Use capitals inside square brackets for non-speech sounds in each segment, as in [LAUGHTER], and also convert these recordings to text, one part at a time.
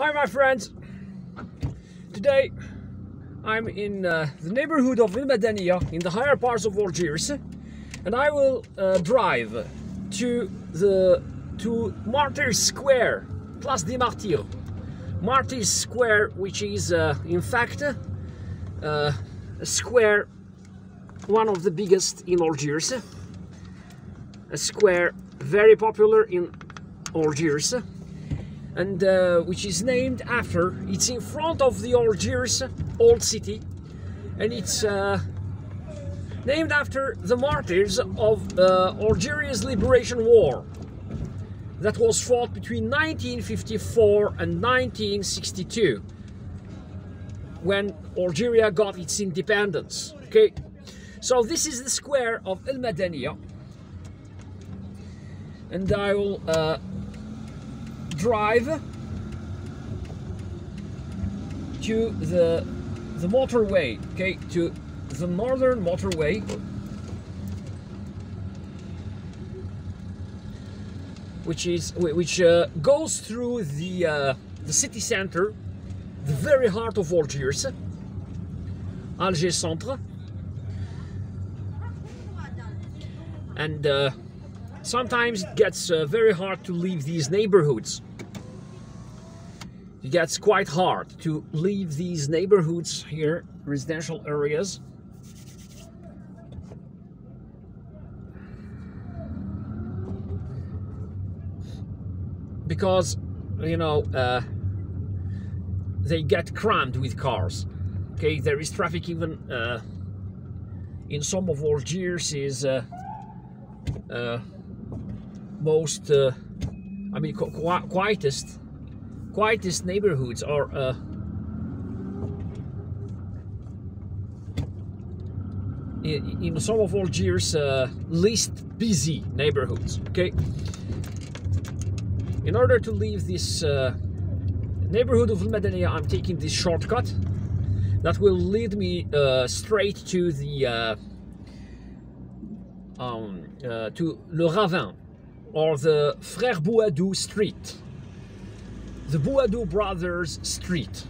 Hi, my friends. Today, I'm in uh, the neighborhood of Il in the higher parts of Algiers, and I will uh, drive to the to Martyrs Square, Place des Martyrs. Martyrs Square, which is uh, in fact uh, a square, one of the biggest in Algiers, a square very popular in Algiers and uh, which is named after it's in front of the Algiers old city and it's uh, named after the martyrs of uh, Algeria's liberation war. That was fought between 1954 and 1962 when Algeria got its independence okay? So this is the square of El Madania and I will uh, drive to the the motorway okay to the northern motorway. Which is which uh, goes through the uh, the city center the very heart of Algiers Alger Centre. And uh, sometimes it gets uh, very hard to leave these neighborhoods it gets quite hard to leave these neighborhoods here, residential areas. Because, you know, uh, they get crammed with cars. Okay, there is traffic even uh, in some of Algiers is uh, uh most, uh, I mean, qu quietest quietest neighborhoods are uh, in, in, some of Algiers uh, least busy neighborhoods okay? In order to leave this uh, neighborhood of Madania I'm taking this shortcut that will lead me uh, straight to the uh, um, uh, to Le Ravin or the Frère Bouadou Street the Bouadou Brothers Street.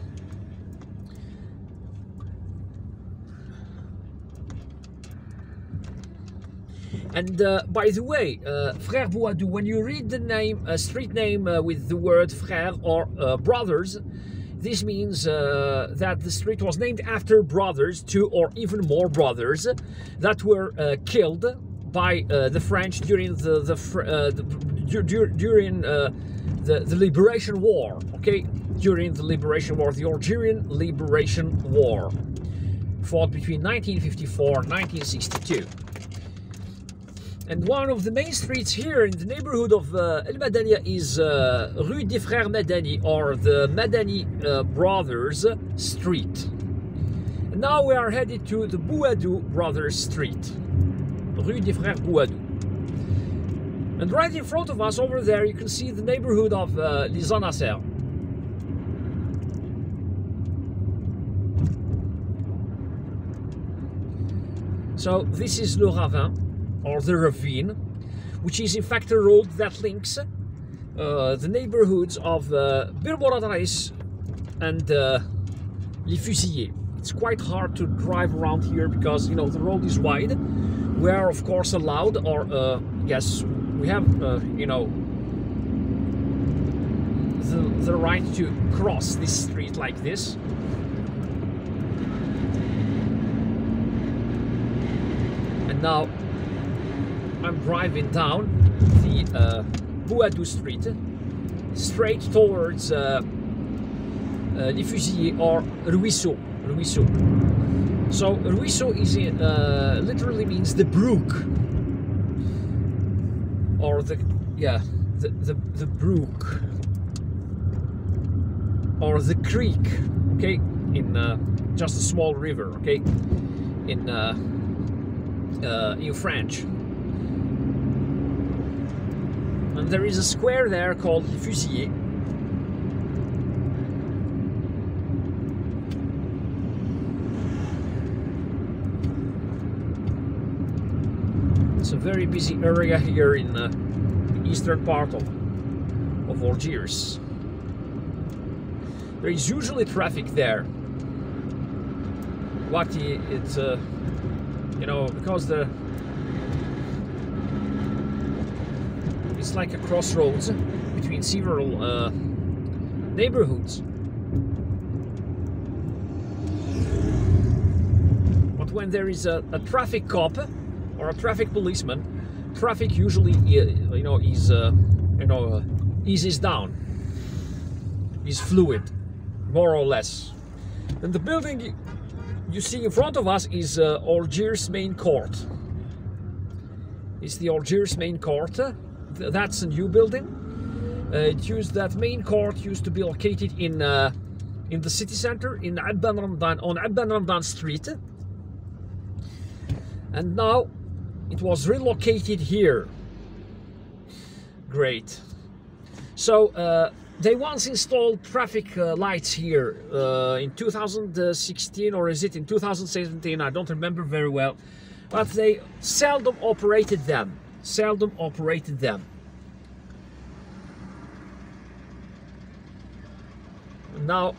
And uh, by the way, uh, Frère Bouadou, when you read the name, uh, street name uh, with the word frère or uh, brothers, this means uh, that the street was named after brothers, two or even more brothers, that were killed by the French during the, the, the during the, the Liberation War, okay? During the Liberation War, the Algerian Liberation War, fought between 1954 and 1962. And one of the main streets here in the neighborhood of uh, El Madania is uh, Rue des Frères Madani, or the Madani uh, Brothers Street. And now we are headed to the Bouadou Brothers Street, Rue des Frères Bouadou. And right in front of us over there, you can see the neighborhood of uh, Lizanaser. So this is Le Ravin, or the ravine, which is in fact a road that links uh, the neighborhoods of uh, and uh, Les Fusillés. It's quite hard to drive around here because, you know, the road is wide. We are, of course, allowed, or uh, yes, we have, uh, you know, the, the right to cross this street like this. And now I'm driving down the uh, Bouadou Street straight towards uh, uh, or Ruisseau. Ruisseau. So Ruisseau is uh, literally means the brook or the yeah the the, the brook. Or the creek okay? In uh, just a small river okay? In uh, uh, in French. And there is a square there called Fusillé very busy area here in uh, the eastern part of, of Algiers. There is usually traffic there. I- it's uh, you know because the it's like a crossroads between several uh, neighborhoods. But when there is a, a traffic cop or a traffic policeman, traffic usually uh, you know is uh, you know uh, eases down, is fluid, more or less. And the building you see in front of us is uh, Algiers main court. It's the Algiers main court. That's a new building. Uh, it used that main court used to be located in uh, in the city center in Abban Ramdan on Abban Ramdan Street, and now it was relocated here. Great. So uh, they once installed traffic uh, lights here uh, in 2016 or is it in 2017? I don't remember very well, but they seldom operated them. Seldom operated them. Now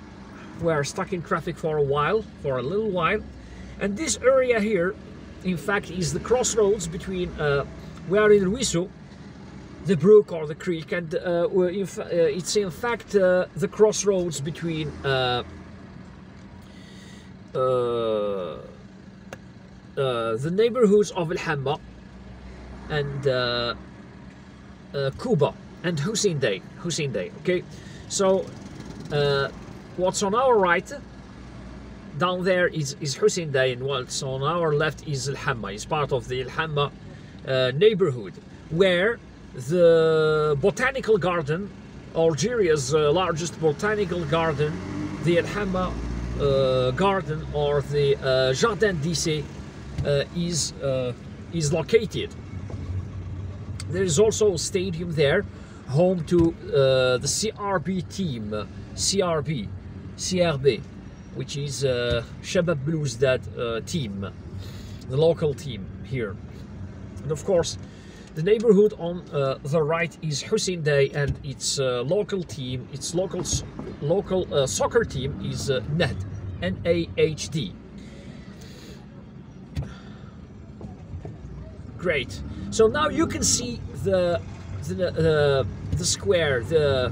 we're stuck in traffic for a while, for a little while, and this area here, in fact, is the crossroads between uh, we are in Ruisseau the brook or the creek, and uh, in uh, it's in fact uh, the crossroads between uh, uh, uh, the neighborhoods of El Hamma and uh, uh, Kouba and Hussein Dey. Hussein Dey. Okay, so uh, what's on our right? Down there is, is Hussein Dey, and what's on our left is El Hamma. It's part of the El Hamma uh, neighborhood, where the botanical garden, Algeria's uh, largest botanical garden, the El Hamma uh, garden or the uh, Jardin d'Essai, uh, is uh, is located. There is also a stadium there, home to the CRB team, CRB, CRB, which is uh, Shabab Belouizdad uh, team, the local team here. And of course, the neighborhood on uh, the right is Hussein Dey, and its uh, local team, its local local uh, soccer team is uh, NAHD, N-A-H-D. Great. So now you can see the the uh, the square, the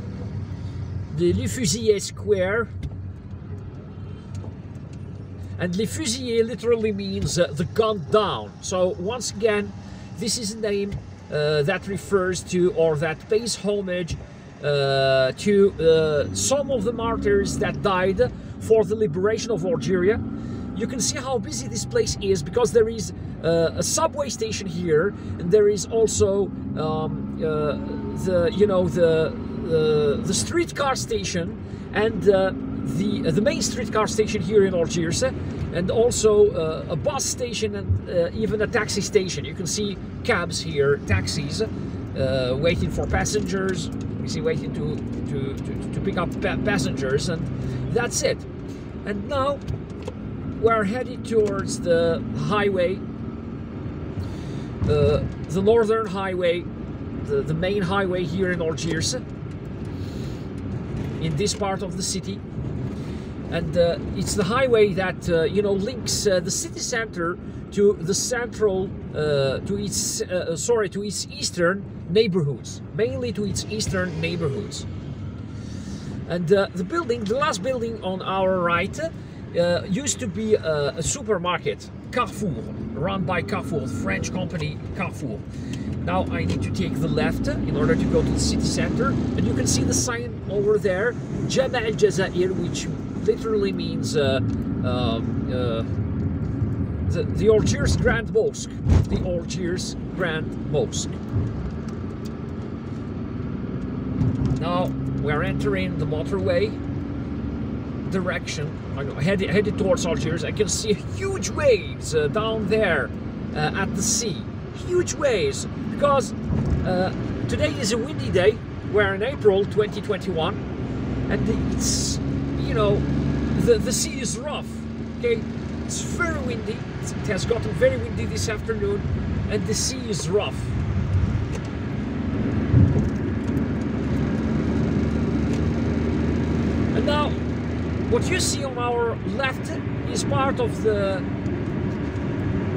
the Fusillés square. And Les Fusillés literally means uh, the gun down. So once again, this is a name uh, that refers to or that pays homage uh, to uh, some of the martyrs that died for the liberation of Algeria. You can see how busy this place is because there is uh, a subway station here, and there is also um, uh, the you know the uh, the streetcar station and the uh, the main streetcar station here in Algiers, and also uh, a bus station and uh, even a taxi station. You can see cabs here, taxis, uh, waiting for passengers. You see, waiting to to, to, to pick up pa- passengers, and that's it. And now we're headed towards the highway, uh, the northern highway, the, the main highway here in Algiers, in this part of the city. And uh, it's the highway that uh, you know links uh, the city center to the central, uh, to its uh, sorry, to its eastern neighborhoods, mainly to its eastern neighborhoods. And uh, the building, the last building on our right, used to be a, a supermarket, Carrefour, run by Carrefour, the French company Carrefour. Now I need to take the left in order to go to the city center, and you can see the sign over there, Jama al Jazair, which literally means uh, um, uh, the, the Grand Mosque. The Algiers Grand Mosque. Now we're entering the motorway direction. I know, headed, headed towards Algiers. I can see huge waves uh, down there uh, at the sea. Huge waves because uh, today is a windy day. We're in April 2021, and it's you know the the sea is rough. Okay, it's very windy. It has gotten very windy this afternoon, and the sea is rough. And now what you see on our left is part of the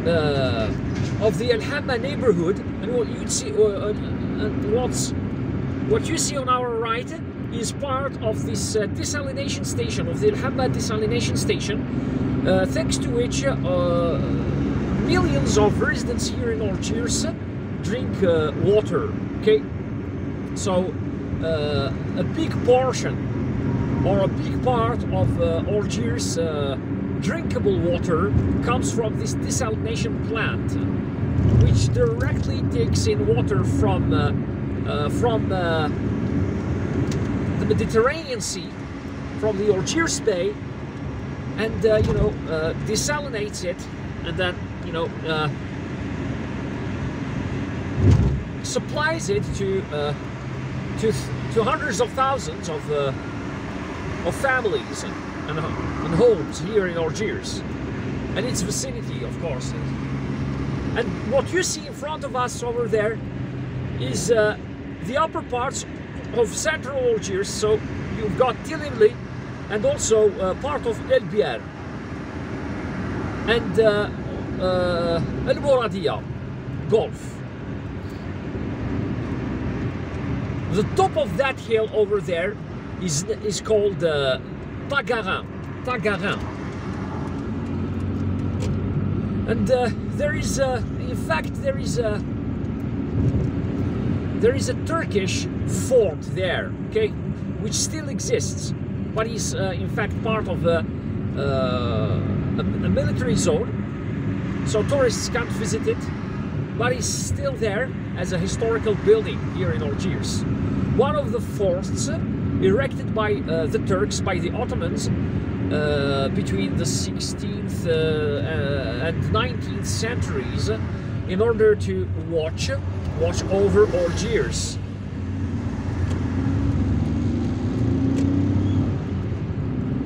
uh, of the El Hamma neighborhood, and what you see, uh, uh, what's what you see on our right is part of this uh, desalination station of the El Hamma desalination station, uh, thanks to which uh, millions of residents here in Algiers drink water. Okay, so a big portion or a big part of Algiers drinkable water comes from this desalination plant, which directly takes in water from uh, uh, from uh, Mediterranean Sea, from the Algiers Bay, and uh, you know uh, it, and then you know uh, supplies it to to to hundreds of thousands of of families and, and homes here in Algiers and its vicinity, of course. And what you see in front of us over there is uh, the upper parts of central Algiers. So you've got Telemly and also uh, part of El Biar and uh, uh, El Mouradia Gulf. The top of that hill over there is, is called uh, Tagarin. Tagarin. And uh, there is, uh, in fact, there is a there is a Turkish fort there, okay, which still exists, but is uh, in fact part of a, uh, a, military zone. So tourists can't visit it, but it's still there as a historical building here in Algiers. One of the forts erected by uh, the Turks, by the Ottomans, uh, between the 16th uh, uh, and 19th centuries in order to watch watch over Algiers.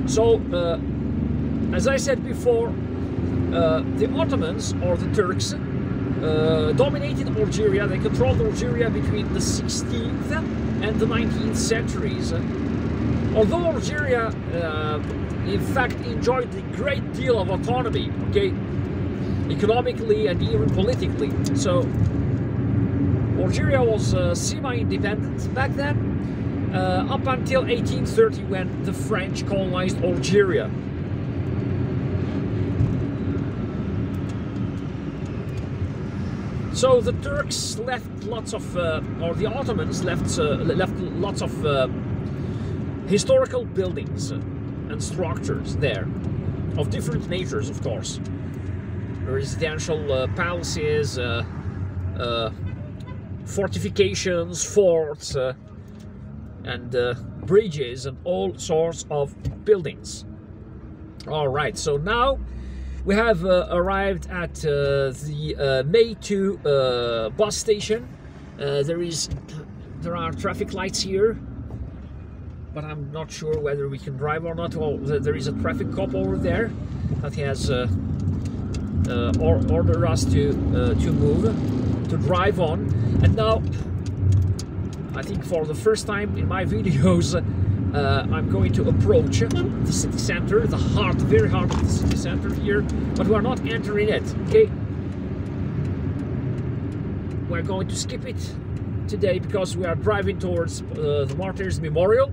So, uh, as I said before, uh, the Ottomans or the Turks uh, dominated Algeria. They controlled Algeria between the 16th and the 19th centuries. Although Algeria, uh, in fact, enjoyed a great deal of autonomy, okay, economically and even politically. So Algeria was uh, semi-independent back then, uh, up until 1830 when the French colonized Algeria. So the Turks left lots of, uh, or the Ottomans left uh, left lots of uh, historical buildings and structures there, of different natures, of course. Residential uh, palaces, uh, uh, fortifications, forts, and bridges, and all sorts of buildings. All right, so now we have uh, arrived at uh, the uh, May 2 uh, bus station. Uh, there is there are traffic lights here, but I'm not sure whether we can drive or not. Well, there is a traffic cop over there that has uh, or ordered us to to move, to drive on. And now, I think for the first time in my [LAUGHS] videos, uh, I'm going to approach the city center, the heart, very heart of the city center here, but we're not entering it, okay? We're going to skip it today because we are driving towards uh, the Martyrs Memorial,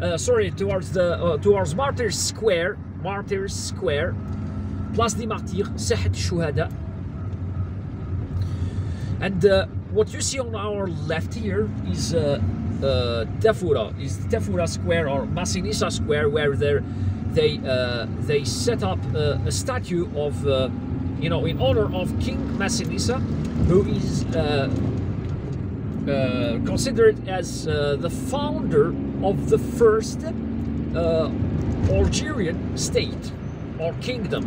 uh, sorry, towards the uh, towards Martyrs Square, Martyrs Square, Place des Martyrs, Sahat Shuhada. And uh, what you see on our left here is uh, uh, Tefura, is Tefura Square or Massinissa Square, where they uh, they set up uh, a statue of, uh, you know, in honor of King Massinissa, who is uh, considered as the founder of the first Algerian state or kingdom.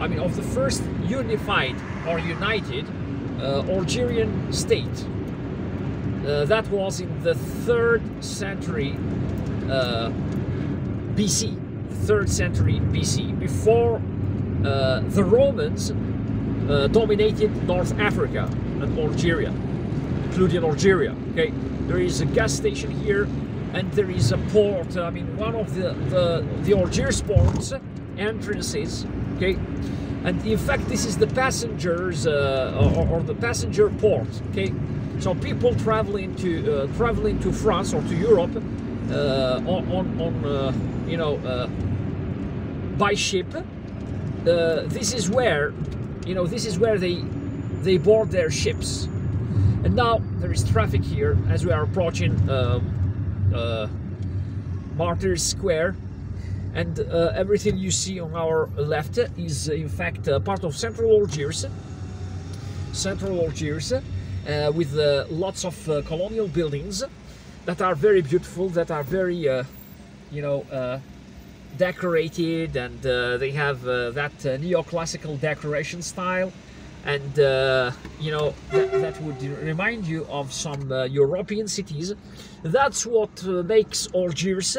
I mean, of the first unified or united Algerian state. Uh, that was in the third century uh, BC. Third century BC, before uh, the Romans uh, dominated North Africa and Algeria, including Algeria. Okay, there is a gas station here, and there is a port. I mean, one of the the, the Algiers ports entrances. Okay, and in fact, this is the passengers uh, or, or, the passenger port. Okay, so people traveling to uh, traveling to France or to Europe uh, on on, uh, you know uh, by ship. Uh, this is where you know this is where they they board their ships. And now there is traffic here as we are approaching um, uh, Martyrs Square and uh, everything you see on our left is in fact uh, part of central Algiers. Central Algiers uh, with uh, lots of uh, colonial buildings that are very beautiful that are very uh, you know decorated and they have that neoclassical decoration style. And you know that, that, would remind you of some European cities. That's what makes Algiers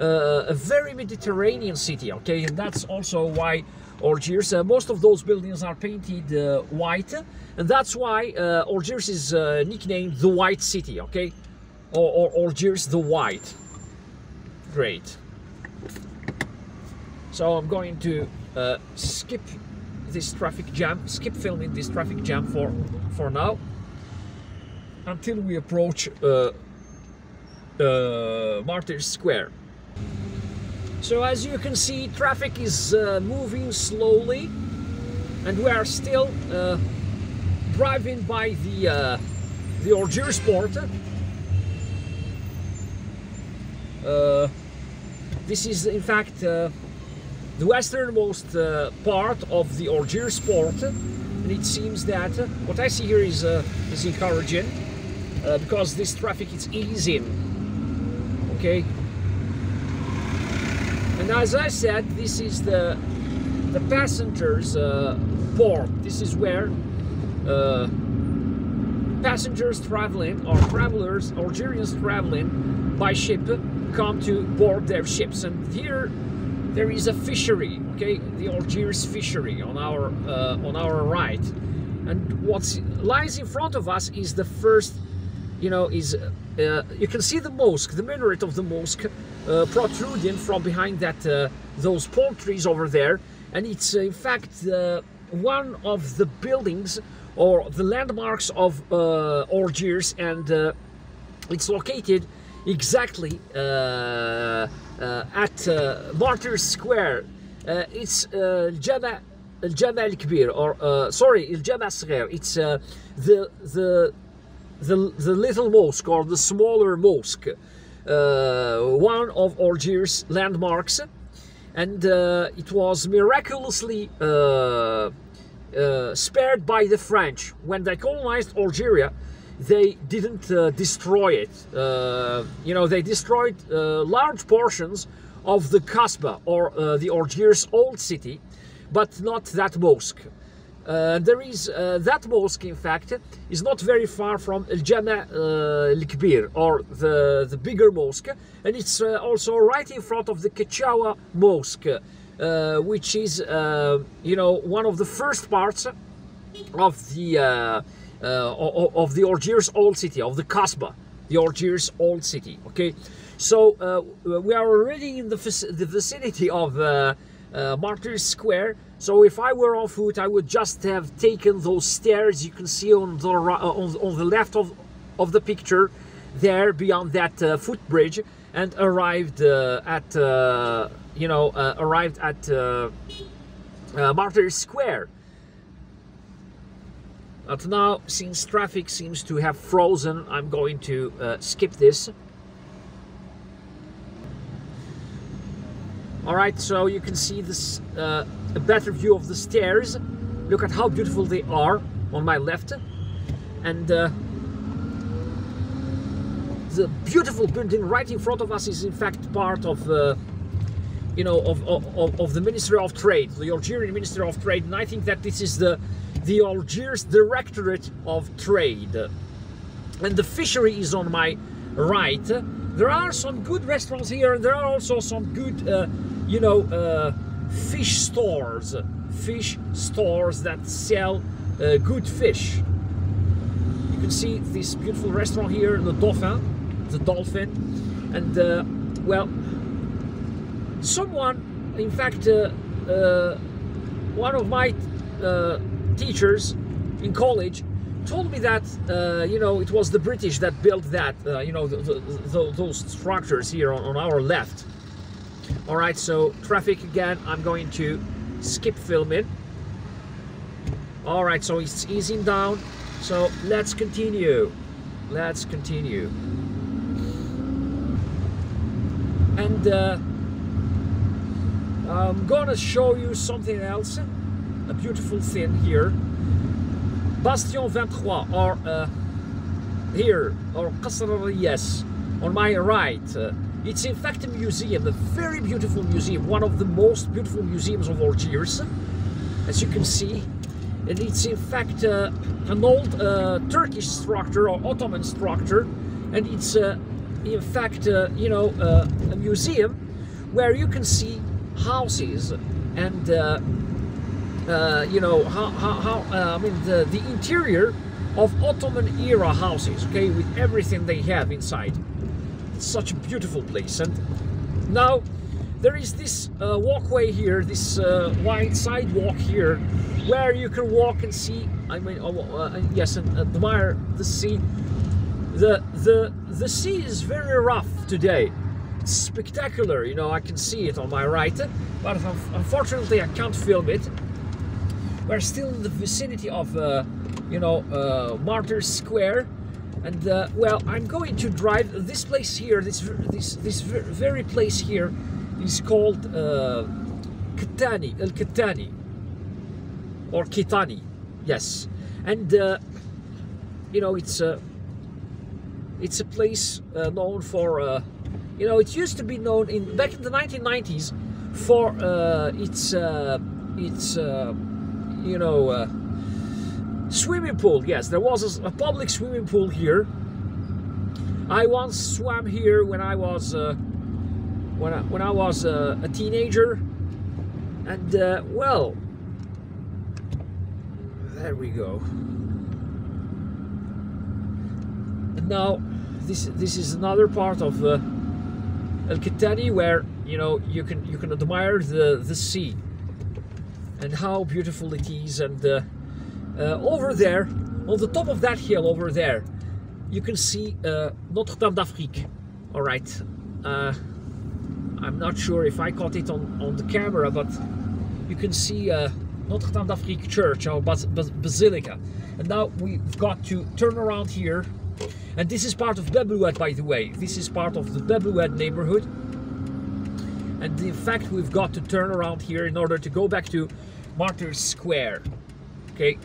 uh, a very Mediterranean city, okay, and that's also why Algiers, uh, most of those buildings are painted uh, white, and that's why uh, Algiers is uh, nicknamed the White City, okay, or, or Algiers the White. Great. So I'm going to uh, skip this traffic jam, skip filming this traffic jam for for now, until we approach Martyrs Square. So as you can see, traffic is uh, moving slowly and we are still uh, driving by the uh, the Algiers port. Uh, this is in fact uh, the westernmost uh, part of the Algiers port and it seems that what I see here is, is encouraging because this traffic is easing okay and as I said, this is the the passengers uh, port. This is where uh, passengers traveling or travelers, Algerians traveling by ship, come to board their ships. And here there is a fishery, okay, the Algiers fishery on our uh, on our right. And what lies in front of us is the first, you know, is uh, you can see the mosque, the minaret of the mosque, protruding from behind that uh, those palm trees over there, and it's in fact one of the buildings or the landmarks of Algiers, and it's located exactly uh, uh, at uh, Martyrs Square. it's Jama Jama Al Kbir, or sorry, El Jama It's the the the, the little mosque or the smaller mosque, uh, one of Algiers' landmarks, and uh, it was miraculously uh, uh spared by the French when they colonized Algeria. They didn't uh, destroy it. Uh, you know, they destroyed large portions of the Kasbah or the Algiers old city, but not that mosque. Uh, there is uh, that mosque, in fact, is not very far from El Jama uh, Al Kbir, or the, the bigger mosque, and it's uh, also right in front of the Ketchaoua Mosque, uh, which is, uh, you know, one of the first parts of the of the Algiers old city, of the Kasbah, the Algiers old city. Okay, so we are already in the, the vicinity of Martyrs Square. So if I were on foot, I would just have taken those stairs you can see on the uh, on, on the left of of the picture, there beyond that uh, footbridge, and arrived uh, at uh, you know uh, arrived at uh, Martyrs Square. But now, since traffic seems to have frozen, I'm going to skip this. All right, so you can see this a better view of the stairs. Look at how beautiful they are on my left. And uh, the beautiful building right in front of us is in fact part of uh, you know of, of, of, the Ministry of Trade, the Algerian Ministry of Trade, and I think that this is the the Algiers Directorate of Trade. And the fishery is on my right. There are some good restaurants here, and there are also some good, uh, you know, uh, fish stores, fish stores that sell uh, good fish. You can see this beautiful restaurant here, the Dauphin, the Dolphin, and uh, well, someone, in fact, uh, uh, one of my uh, teachers in college told me that uh, you know it was the British that built that uh, you know the, the, the, those structures here on, on, our left. All right, so traffic again. I'm going to skip filming. All right, so it's easing down. So let's continue. Let's continue. And uh, I'm gonna show you something else, a beautiful thing here. Bastion 23 or uh, here or Qasr yes on my right uh, it's in fact a museum a very beautiful museum one of the most beautiful museums of Algiers as you can see and it's in fact uh, an old uh, Turkish structure or Ottoman structure and it's uh, in fact uh, you know a museum where you can see houses and uh, you know, how, how, how uh, I mean, the, the interior of Ottoman era houses, okay, with everything they have inside. Such a beautiful place. And now there is this uh, walkway here, this uh, wide sidewalk here, where you can walk and see, I mean, oh, uh, yes, and admire the sea. The, the, the sea is very rough today. It's spectacular, you know, I can see it on my right, but unfortunately I can't film it we're still in the vicinity of, uh, you know, uh, Martyrs Square. And, uh, well, I'm going to drive this place here, this, this, this very place here is called uh, Katani, El Katani. Or Kitani, yes. And, uh, you know, it's a, it's a place uh, known for, uh, you know, it used to be known in back in the 1990s for uh, its uh, its you know, swimming pool. Yes, there was a, a, public swimming pool here. I once swam here when I was uh, when I, when I was uh, a teenager, and uh, well, there we go. And now this this is another part of uh, El Kitani where you know you can you can admire the the sea and how beautiful it is. And uh, over there, on the top of that hill over there, you can see uh, Notre Dame d'Afrique. All right. Uh, I'm not sure if I caught it on, on the camera, but you can see uh, Notre Dame d'Afrique Church or Bas Bas Basilica. And now we've got to turn around here. And this is part of Bab El Oued, by the way. This is part of the Bab El Oued neighborhood. And in fact, we've got to turn around here in order to go back to Martyrs Square. Okay.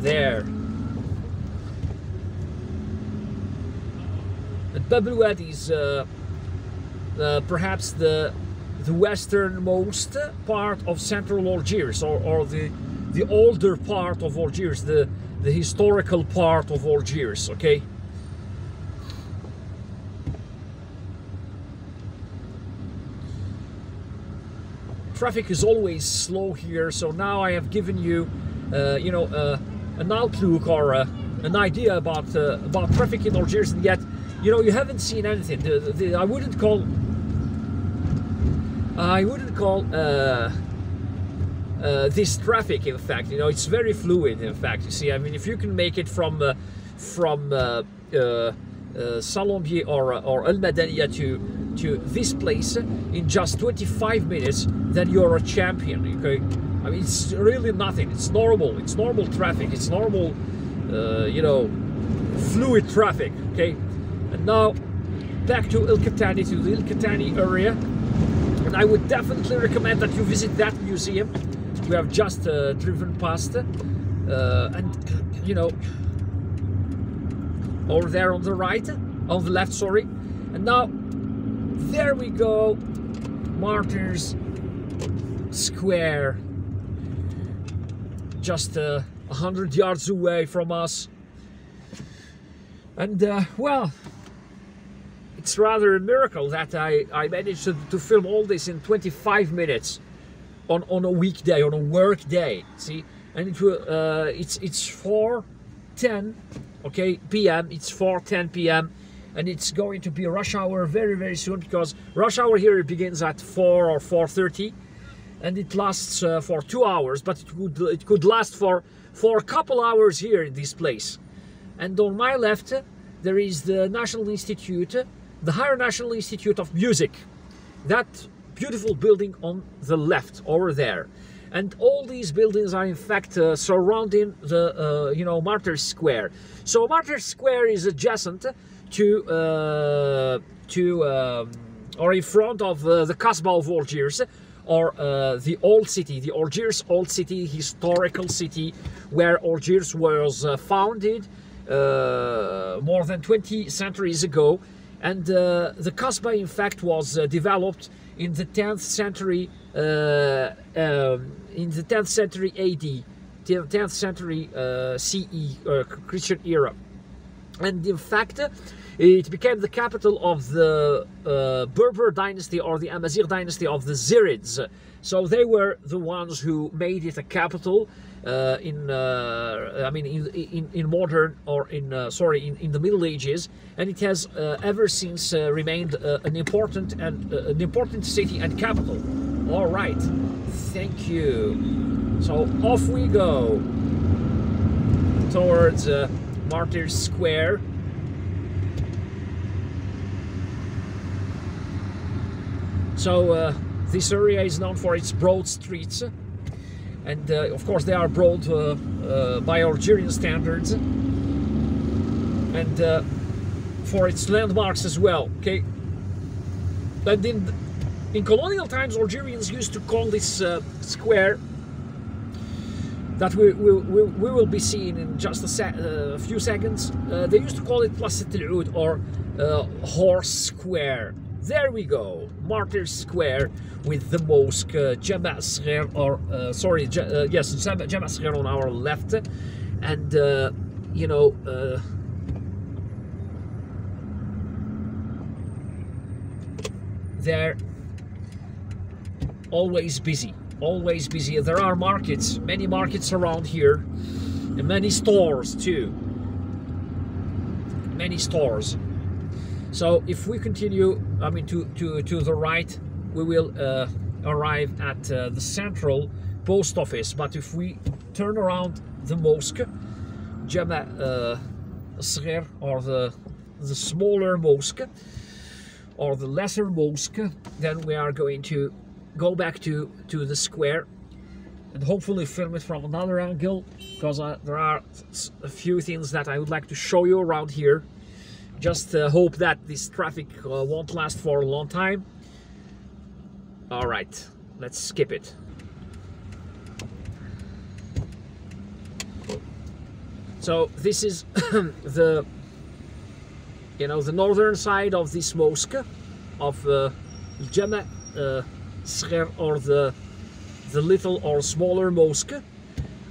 There. Bab El Oued is uh, uh, perhaps the the westernmost part of central Algiers, or, or the the older part of Algiers, the the historical part of Algiers. Okay. traffic is always slow here so now I have given you uh, you know uh, an outlook or uh, an idea about uh, about traffic in Algiers and yet you know you haven't seen anything. The, the, I wouldn't call I wouldn't call uh, uh, this traffic in fact. You know it's very fluid in fact you see. I mean if you can make it from from uh, Salembier or, uh, or El Madania to, to this place in just 25 minutes, then you're a champion, okay? I mean, it's really nothing. It's normal. It's normal traffic. It's normal, uh, you know, fluid traffic, okay? And now, back to Katani, to the Katani area. And I would definitely recommend that you visit that museum. We have just uh, driven past. Uh, and, you know, over there on the right, on the left, sorry. And now, there we go, Martyrs Square. Just uh, a uh, hundred yards away from us. And uh, well, it's rather a miracle that I, I managed to, to film all this in 25 minutes on, on a weekday, on a work day. See, and it, uh, it's it's 4:10 okay p.m it's 4:10 p.m and it's going to be rush hour very very soon because rush hour here begins at 4 or 4:30 and it lasts uh, for two hours but it would it could last for for a couple hours here in this place. And on my left there is the national institute the higher national institute of music. That beautiful building on the left over there. And all these buildings are in fact uh, surrounding the uh, you know martyrs square. So martyrs square is adjacent to uh, to um, or in front of uh, the Casbah of Algiers or uh, the old city, the Algiers old city, historical city where Algiers was uh, founded uh, more than 20 centuries ago. And uh, the Kasbah, in fact, was uh, developed in the 10th century, um, in the 10th century AD, 10th century CE, Christian era. And in fact, it became the capital of the uh, Berber dynasty or the Amazigh dynasty of the Zirids. So they were the ones who made it a capital uh, in, uh, I mean, in, in, in, modern or in, uh, sorry, in, in the Middle Ages, and it has uh, ever since uh, remained an important and an important city and capital. All right, thank you. So off we go towards Martyrs Square. So uh, this area is known for its broad streets and uh, of course they are broad uh, uh by Algerian standards and uh, for its landmarks as well okay and in, in colonial times Algerians used to call this uh, square that we, we, we, we, will be seeing in just a, a few seconds. They used to call it Place Oud or Horse Square. There we go, Martyrs Square with the mosque uh, Jama' or uh, sorry, uh, yes, Jama' on our left, and uh, you know. Uh, they're always busy always busy. There are markets many markets around here and many stores too. Many stores. So if we continue, I mean, to, to, to the right, we will uh, arrive at uh, the central post office. But if we turn around the mosque, Jama uh, or the, the smaller mosque, or the lesser mosque, then we are going to go back to, to the square and hopefully film it from another angle because uh, there are a few things that I would like to show you around here just uh, hope that this traffic uh, won't last for a long time. All right, let's skip it. So this is [COUGHS] the, you know, the northern side of this mosque of uh, Jama uh, or the the little or smaller mosque,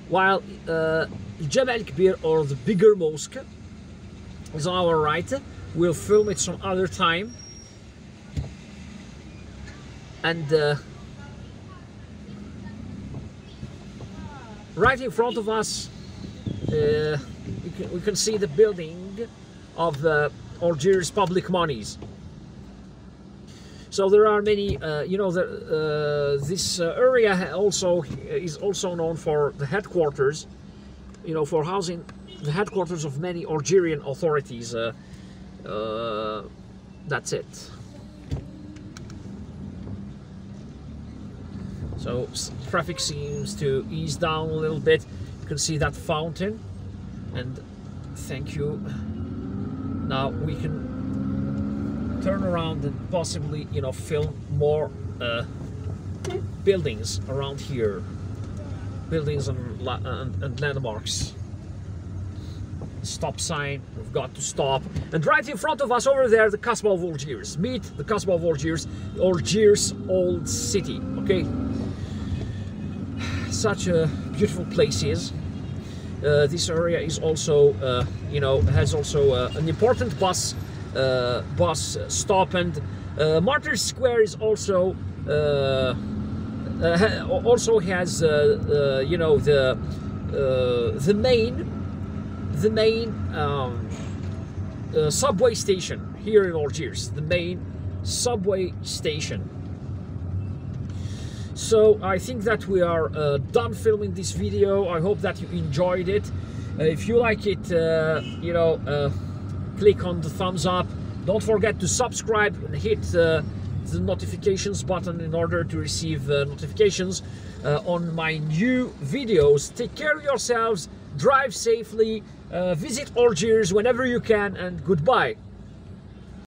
while uh, Jama al-Kbir or the bigger mosque is on our right. We'll film it some other time. And uh, right in front of us, uh, we, can, we, can, see the building of the Algiers public monies. So there are many, uh, you know, the, uh, this uh, area also is also known for the headquarters, you know, for housing the headquarters of many Algerian authorities. That's it. So traffic seems to ease down a little bit. You can see that fountain, and thank you. Now we can turn around and possibly, you know, film more uh, buildings around here, buildings and, and, and landmarks stop sign. We've got to stop. And right in front of us over there, the Casbah of Algiers. Meet the Casbah of Algiers, Algiers old city. Okay. Such a beautiful place is. Uh, this area is also, uh, you know, has also uh, an important bus bus stop, and uh, Martyrs Square is also uh, [LAUGHS] also has, you know, the the main the main um, uh, subway station here in Algiers, the main subway station. So I think that we are uh, done filming this video. I hope that you enjoyed it. Uh, if you like it, uh, you know, uh, click on the thumbs up. Don't forget to subscribe and hit uh, the notifications button in order to receive uh, notifications on my new videos. Take care of yourselves, drive safely, visit Algiers whenever you can, and goodbye.